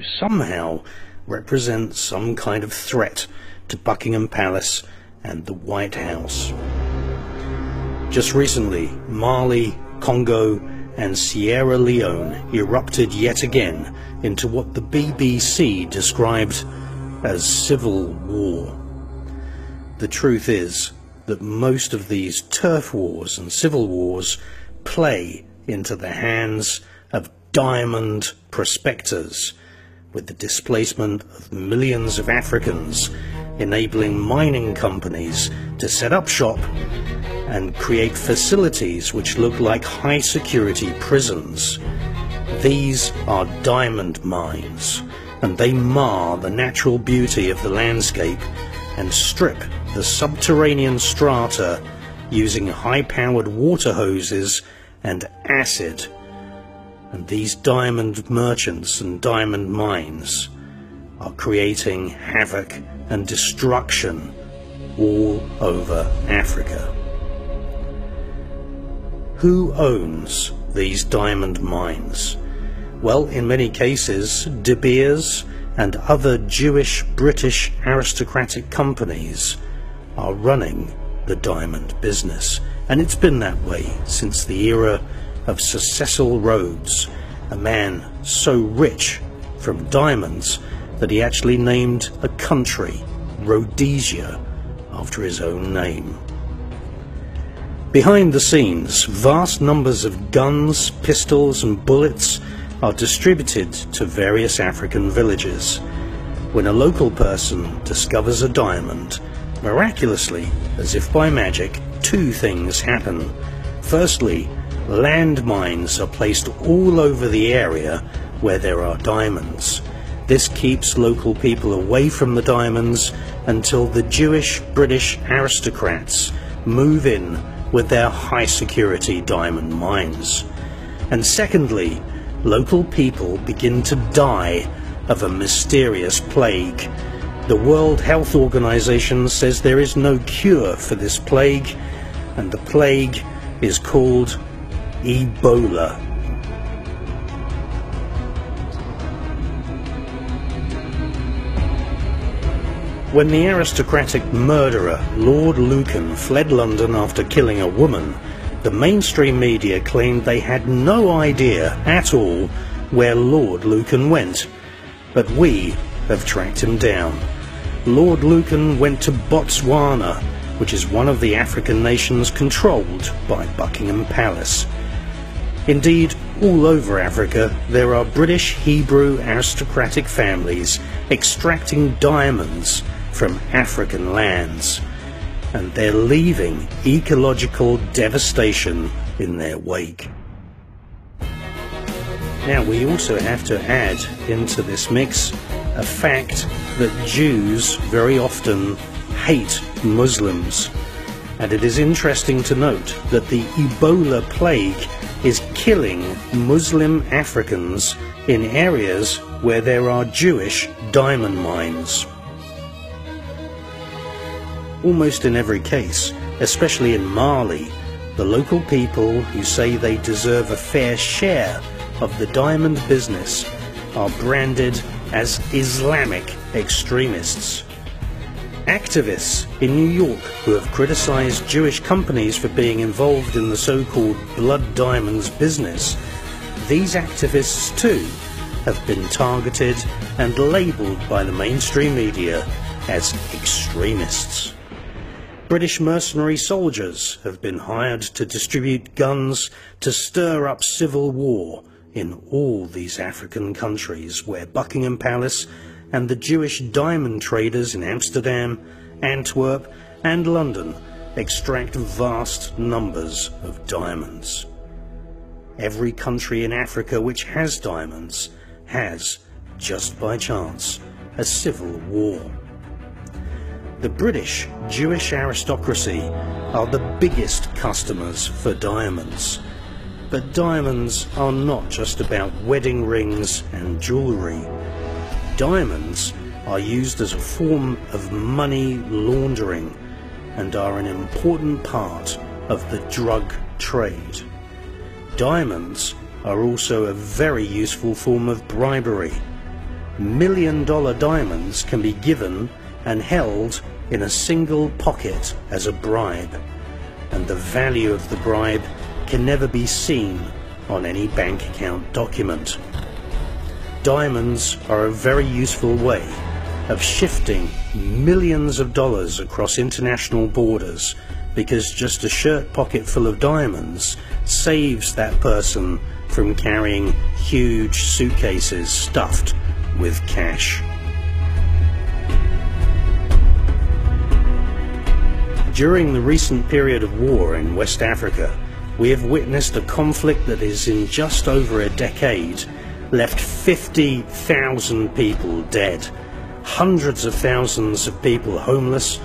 somehow represent some kind of threat to Buckingham Palace and the White House. Just recently, Mali, Congo, and Sierra Leone erupted yet again into what the BBC described as civil war. The truth is that most of these turf wars and civil wars play into the hands of diamond prospectors with the displacement of millions of Africans, enabling mining companies to set up shop and create facilities which look like high security prisons. These are diamond mines, and they mar the natural beauty of the landscape and strip the subterranean strata using high-powered water hoses and acid and these diamond merchants and diamond mines are creating havoc and destruction all over Africa. Who owns these diamond mines? Well, in many cases, De Beers and other Jewish British aristocratic companies are running the diamond business. And it's been that way since the era of Sir Cecil Rhodes, a man so rich from diamonds that he actually named a country, Rhodesia, after his own name. Behind the scenes, vast numbers of guns, pistols and bullets are distributed to various African villages. When a local person discovers a diamond, miraculously, as if by magic, two things happen. Firstly, Landmines are placed all over the area where there are diamonds. This keeps local people away from the diamonds until the Jewish British aristocrats move in with their high security diamond mines. And secondly, local people begin to die of a mysterious plague. The World Health Organization says there is no cure for this plague, and the plague is called Ebola. When the aristocratic murderer Lord Lucan fled London after killing a woman, the mainstream media claimed they had no idea at all where Lord Lucan went. But we have tracked him down. Lord Lucan went to Botswana, which is one of the African nations controlled by Buckingham Palace. Indeed, all over Africa there are British Hebrew aristocratic families extracting diamonds from African lands, and they're leaving ecological devastation in their wake. Now we also have to add into this mix a fact that Jews very often hate Muslims. And it is interesting to note that the Ebola plague killing Muslim Africans in areas where there are Jewish diamond mines. Almost in every case, especially in Mali, the local people who say they deserve a fair share of the diamond business are branded as Islamic extremists. Activists in New York who have criticized Jewish companies for being involved in the so-called Blood Diamonds business, these activists too have been targeted and labelled by the mainstream media as extremists. British mercenary soldiers have been hired to distribute guns to stir up civil war in all these African countries where Buckingham Palace and the Jewish diamond traders in Amsterdam, Antwerp and London extract vast numbers of diamonds. Every country in Africa which has diamonds has, just by chance, a civil war. The British Jewish aristocracy are the biggest customers for diamonds. But diamonds are not just about wedding rings and jewellery diamonds are used as a form of money laundering and are an important part of the drug trade. Diamonds are also a very useful form of bribery. million dollar diamonds can be given and held in a single pocket as a bribe, and the value of the bribe can never be seen on any bank account document. Diamonds are a very useful way of shifting millions of dollars across international borders because just a shirt pocket full of diamonds saves that person from carrying huge suitcases stuffed with cash. During the recent period of war in West Africa, we have witnessed a conflict that is in just over a decade left 50,000 people dead, hundreds of thousands of people homeless,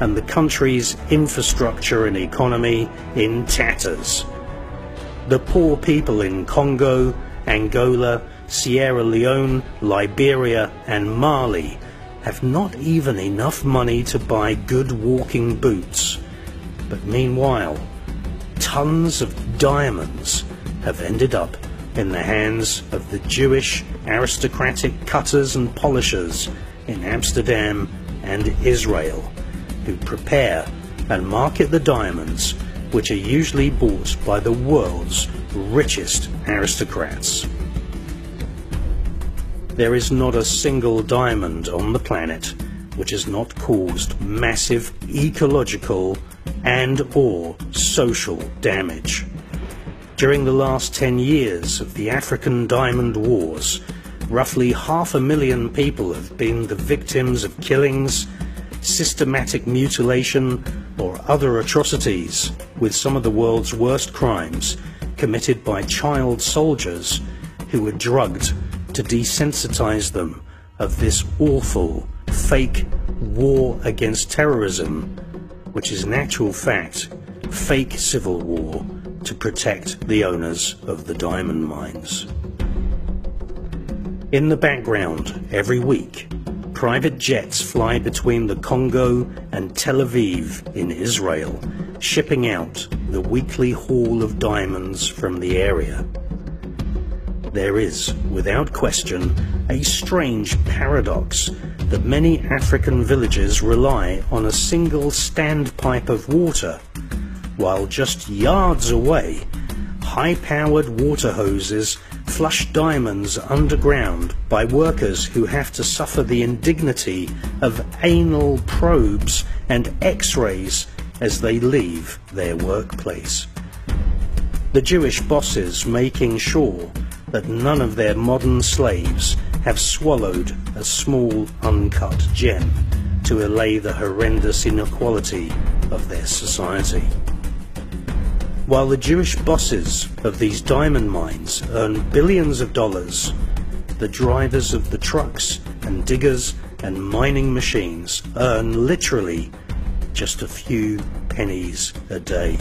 and the country's infrastructure and economy in tatters. The poor people in Congo, Angola, Sierra Leone, Liberia and Mali have not even enough money to buy good walking boots. But meanwhile, tons of diamonds have ended up in the hands of the Jewish aristocratic cutters and polishers in Amsterdam and Israel, who prepare and market the diamonds which are usually bought by the world's richest aristocrats. There is not a single diamond on the planet which has not caused massive ecological and or social damage. During the last 10 years of the African Diamond Wars, roughly half a million people have been the victims of killings, systematic mutilation or other atrocities, with some of the world's worst crimes committed by child soldiers who were drugged to desensitize them of this awful, fake war against terrorism, which is in actual fact fake civil war to protect the owners of the diamond mines. In the background, every week, private jets fly between the Congo and Tel Aviv in Israel, shipping out the weekly haul of diamonds from the area. There is, without question, a strange paradox that many African villages rely on a single standpipe of water, while just yards away, high-powered water hoses flush diamonds underground by workers who have to suffer the indignity of anal probes and x-rays as they leave their workplace. The Jewish bosses making sure that none of their modern slaves have swallowed a small uncut gem to allay the horrendous inequality of their society. While the Jewish bosses of these diamond mines earn billions of dollars, the drivers of the trucks and diggers and mining machines earn literally just a few pennies a day.